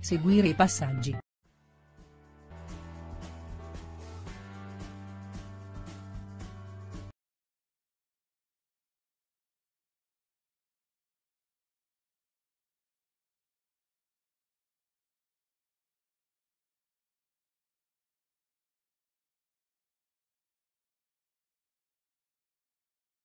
seguire i passaggi.